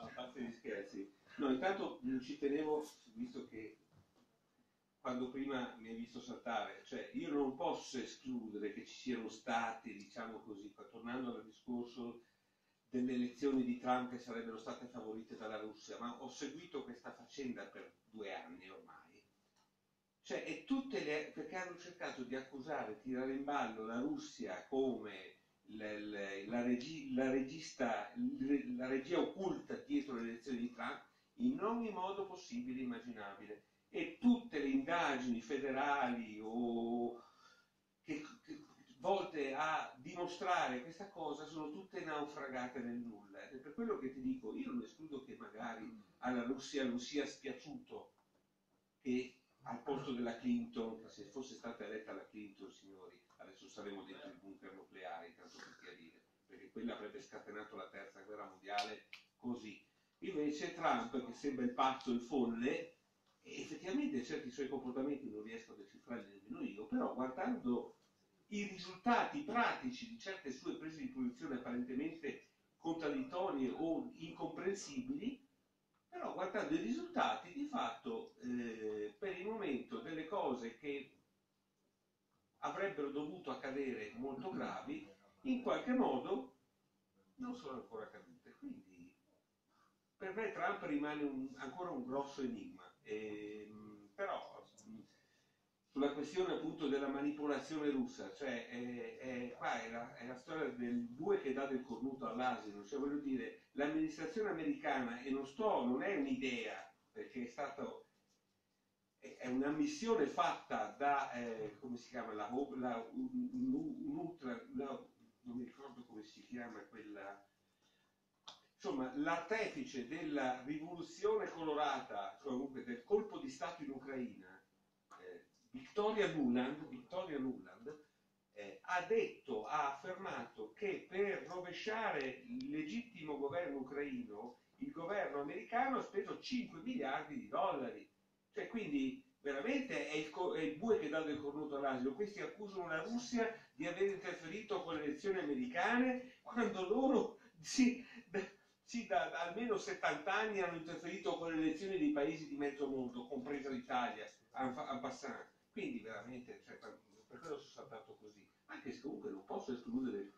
a parte gli scherzi. No, intanto ci tenevo, visto che quando prima mi hai visto saltare, cioè io non posso escludere che ci siano stati, diciamo così, tornando al discorso delle elezioni di Trump che sarebbero state favorite dalla Russia, ma ho seguito questa faccenda per due anni ormai. Cioè, e tutte le, perché hanno cercato di accusare, tirare in ballo la Russia come la, la, regi, la, regista, la regia occulta dietro le elezioni di Trump in ogni modo possibile e immaginabile. E tutte le indagini federali o che, che, volte a dimostrare questa cosa sono tutte naufragate nel nulla. Ed è per quello che ti dico, io non escludo che magari alla Russia non sia spiaciuto che al posto della Clinton, se fosse stata eletta la Clinton, signori, adesso saremmo dentro il bunker nucleare, tanto per chiarire, perché quella avrebbe scatenato la terza guerra mondiale così. Invece Trump, che sembra il pazzo, il folle, effettivamente certi suoi comportamenti non riesco a decifrarli nemmeno io, però guardando i risultati pratici di certe sue prese di posizione apparentemente contraddittorie o incomprensibili, però guardando i risultati di fatto eh, per il momento delle cose che avrebbero dovuto accadere molto gravi in qualche modo non sono ancora accadute quindi per me Trump rimane un, ancora un grosso enigma. E, ehm, però sulla questione appunto della manipolazione russa, cioè è, è, qua è la, è la, storia del bue che dà del cornuto all'asino, cioè voglio dire, l'amministrazione americana, e non sto, non è un'idea, perché è stato, è una missione fatta da, eh, come si chiama, la, la, un'ultra, la, non mi ricordo come si chiama quella, insomma, l'artefice della rivoluzione colorata, comunque del colpo di Stato in Ucraina, Victoria Nuland, Victoria Nuland eh, ha detto, ha affermato che per rovesciare il legittimo governo ucraino il governo americano ha speso 5 miliardi di dollari. Cioè, quindi veramente è il, è il bue che dà del cornuto all'asilo. Questi accusano la Russia di aver interferito con le elezioni americane quando loro sì, da, da, almeno 70 anni hanno interferito con le elezioni dei paesi di mezzo mondo, compresa l'Italia, en passant. Quindi veramente, cioè, per quello sono saltato così. Anche se comunque non posso escludere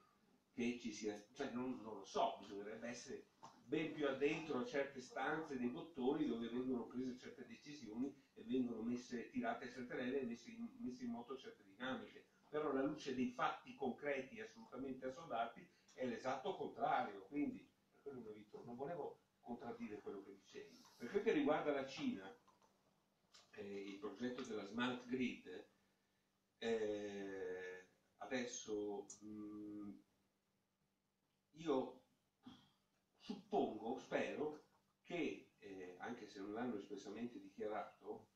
che ci sia, cioè non, non lo so, bisognerebbe essere ben più addentro a certe stanze dei bottoni dove vengono prese certe decisioni e vengono messe, tirate certe rele e messe in, messe in moto certe dinamiche. Però alla luce dei fatti concreti assolutamente assodati è l'esatto contrario. Quindi, ho detto, non volevo contraddire quello che dicevi. Per quel che riguarda la Cina, eh, il progetto della smart grid, eh, adesso mh, mm, io suppongo, spero, che, eh, anche se non l'hanno espressamente dichiarato,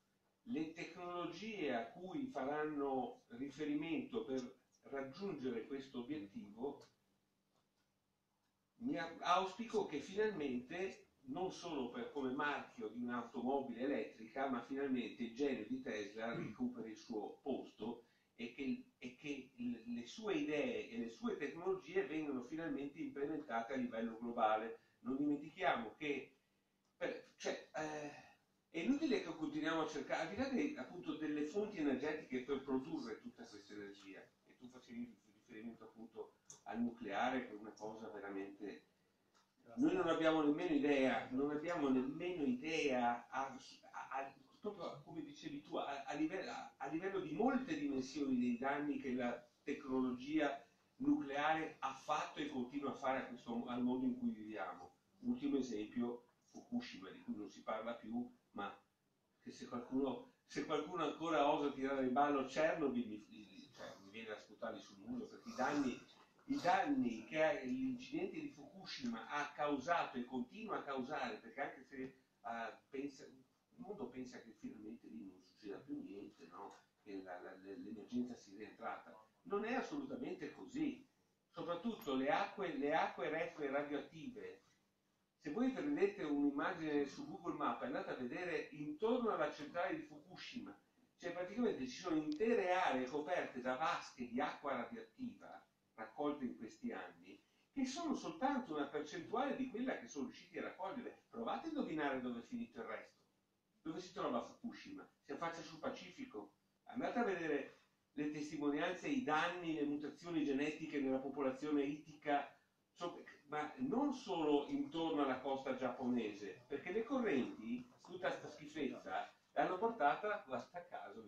le tecnologie a cui faranno riferimento per raggiungere questo obiettivo, mi auspico che finalmente non solo per, come marchio di un'automobile elettrica, ma finalmente il genio di Tesla recuperi il suo posto e che, e che le sue idee e le sue tecnologie vengano finalmente implementate a livello globale. Non dimentichiamo che per, cioè, eh, è inutile che continuiamo a cercare, al di là dei, appunto, delle fonti energetiche per produrre tutta questa energia, e tu facevi riferimento appunto al nucleare, che è una cosa veramente noi non abbiamo nemmeno idea, non abbiamo nemmeno idea, a, a, a, proprio come dicevi tu, a, livello, a, livello, di molte dimensioni dei danni che la tecnologia nucleare ha fatto e continua a fare questo, al mondo in cui viviamo. Ultimo esempio, Fukushima, di cui non si parla più, ma che se qualcuno, se qualcuno ancora osa tirare in ballo Chernobyl mi, cioè, mi viene a sputarli sul muso perché i danni i danni che l'incidente di Fukushima ha causato e continua a causare, perché anche se uh, pensa, il mondo pensa che finalmente lì non succeda più niente, no? che la, la, l'emergenza sia rientrata, non è assolutamente così. Soprattutto le acque, le acque reflue radioattive. Se voi prendete un'immagine su Google Maps e andate a vedere intorno alla centrale di Fukushima, cioè praticamente ci sono intere aree coperte da vasche di acqua radioattiva raccolte in questi anni che sono soltanto una percentuale di quella che sono riusciti a raccogliere. Provate a indovinare dove è finito il resto. Dove si trova Fukushima? Si affaccia sul Pacifico. Andate a vedere le testimonianze, i danni, le mutazioni genetiche nella popolazione ittica, ma non solo intorno alla costa giapponese, perché le correnti, tutta questa schifezza, l'hanno portata, guarda caso,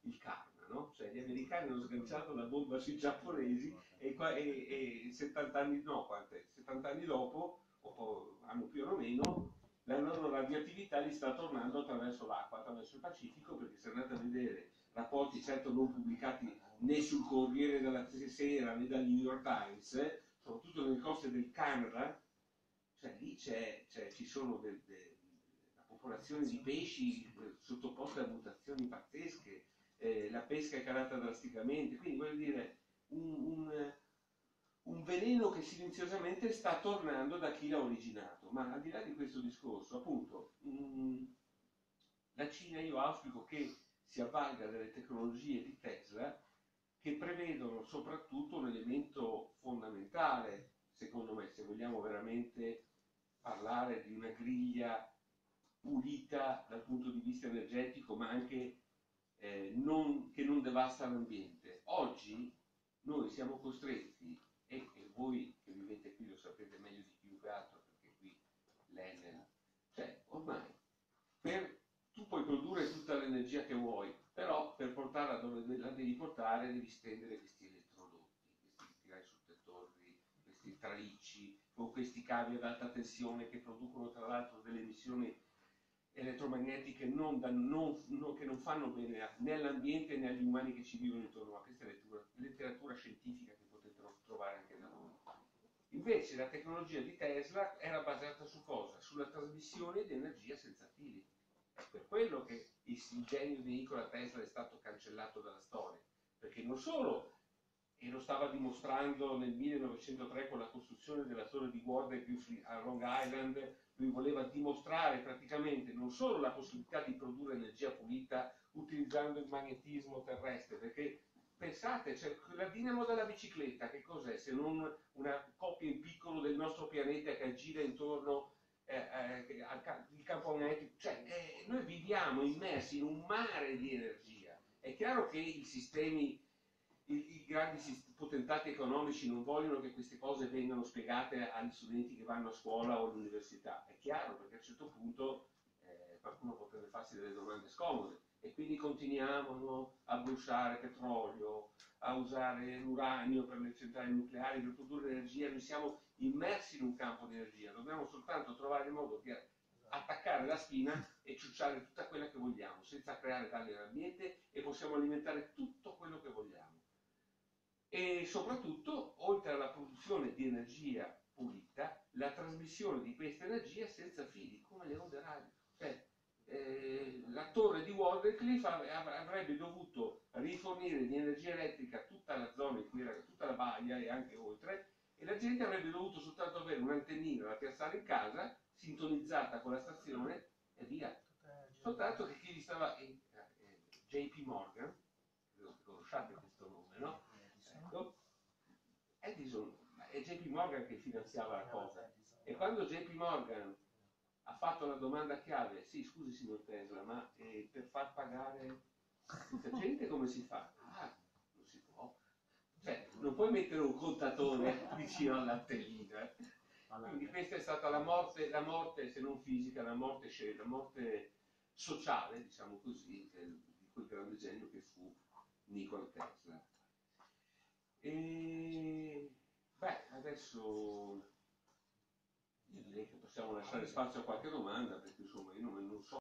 il karma, no? Cioè gli americani hanno sganciato la bomba sui giapponesi e, e, e 70 anni, no, quante, 70 anni dopo, o hanno più o meno, la loro radioattività li sta tornando attraverso l'acqua, attraverso il Pacifico, perché se andate a vedere rapporti certo non pubblicati né sul Corriere della Sera né dal New York Times, soprattutto nelle coste del Canada, cioè lì c'è, c'è, ci sono la popolazione di pesci sottoposta a mutazioni pazzesche, eh, la pesca è calata drasticamente, quindi voglio dire un, un, un, veleno che silenziosamente sta tornando da chi l'ha originato. Ma al di là di questo discorso, appunto, mh, mm, la Cina io auspico che si avvalga delle tecnologie di Tesla che prevedono soprattutto un elemento fondamentale, secondo me, se vogliamo veramente parlare di una griglia pulita dal punto di vista energetico, ma anche eh, non, che non devasta l'ambiente. Oggi noi siamo costretti, e, e, voi che vivete qui lo sapete meglio di chiunque altro, perché qui l'Enel, cioè ormai per, tu puoi produrre tutta l'energia che vuoi, però per portarla dove la devi portare devi stendere questi elettrodotti, questi tirai sottettori, questi tralicci, con questi cavi ad alta tensione che producono tra l'altro delle emissioni elettromagnetiche non da, non, non, che non fanno bene né all'ambiente né agli umani che ci vivono intorno, ma questa è letteratura, letteratura scientifica che potete trovare anche da noi. Invece la tecnologia di Tesla era basata su cosa? Sulla trasmissione di energia senza fili. Per quello che il, genio di Nikola Tesla è stato cancellato dalla storia, perché non solo, e lo stava dimostrando nel 1903 con la costruzione della torre di Waterview a Long Island, lui voleva dimostrare praticamente non solo la possibilità di produrre energia pulita utilizzando il magnetismo terrestre, perché pensate, cioè, la dinamo della bicicletta che cos'è se non una coppia in piccolo del nostro pianeta che gira intorno il campo magnetico, cioè eh, noi viviamo immersi in un mare di energia. È chiaro che i sistemi, i, i grandi potentati economici non vogliono che queste cose vengano spiegate agli studenti che vanno a scuola o all'università. È chiaro perché a un certo punto eh, qualcuno potrebbe farsi delle domande scomode e quindi continuiamo no, a bruciare petrolio, a usare l'uranio per le centrali nucleari per produrre energia, noi siamo immersi in un campo di energia, dobbiamo soltanto trovare il modo di attaccare la spina e ciucciare tutta quella che vogliamo, senza creare danni all'ambiente e possiamo alimentare tutto quello che vogliamo. E soprattutto, oltre alla produzione di energia pulita, la trasmissione di questa energia senza fili, come le onde radio. Eh, la torre di Wardenclyffe avrebbe dovuto rifornire di energia elettrica tutta la zona in cui era tutta la baia e anche oltre, e la gente avrebbe dovuto soltanto avere un'antennina da piazzare in casa, sintonizzata con la stazione e via. Soltanto che chi gli stava, eh, eh, JP Morgan, credo conosciate questo nome, no? Ecco, Edison, è JP Morgan che finanziava la cosa. E quando JP Morgan ha fatto la domanda chiave, sì scusi signor Tesla, ma eh, per far pagare questa gente come si fa? Ah, cioè, non puoi mettere un contatore vicino all'antellina. Quindi questa è stata la morte, la morte, se non fisica, la morte, la morte sociale, diciamo così, di quel grande genio che fu Nikola Tesla. E beh, adesso possiamo lasciare spazio a qualche domanda, perché insomma io non, non so